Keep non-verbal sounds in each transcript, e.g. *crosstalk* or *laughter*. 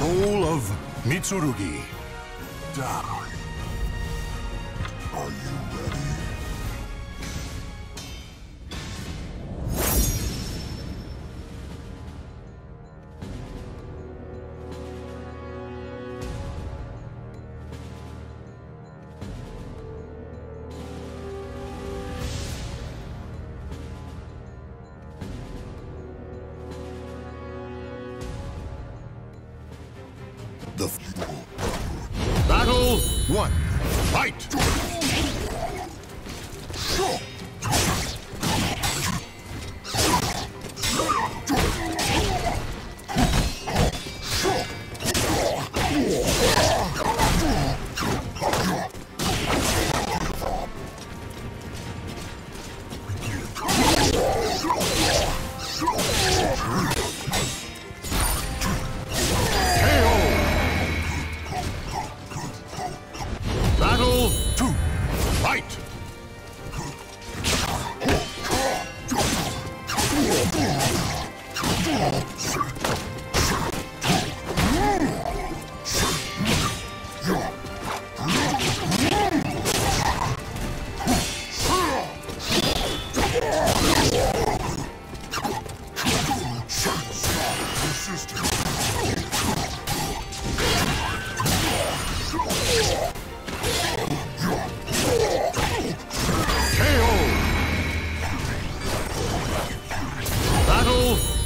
Soul of Mitsurugi. Die. Are you The. Battle one. Fight! *laughs* Battle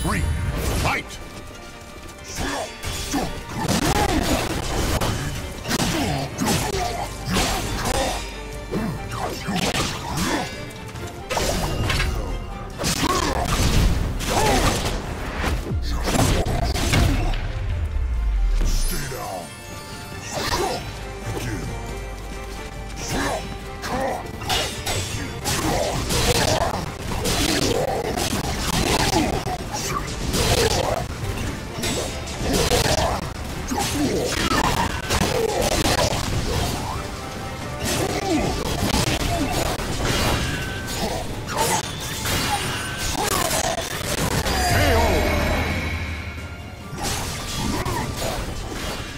three. Fight!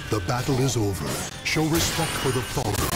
The battle is over. Show respect for the fallen.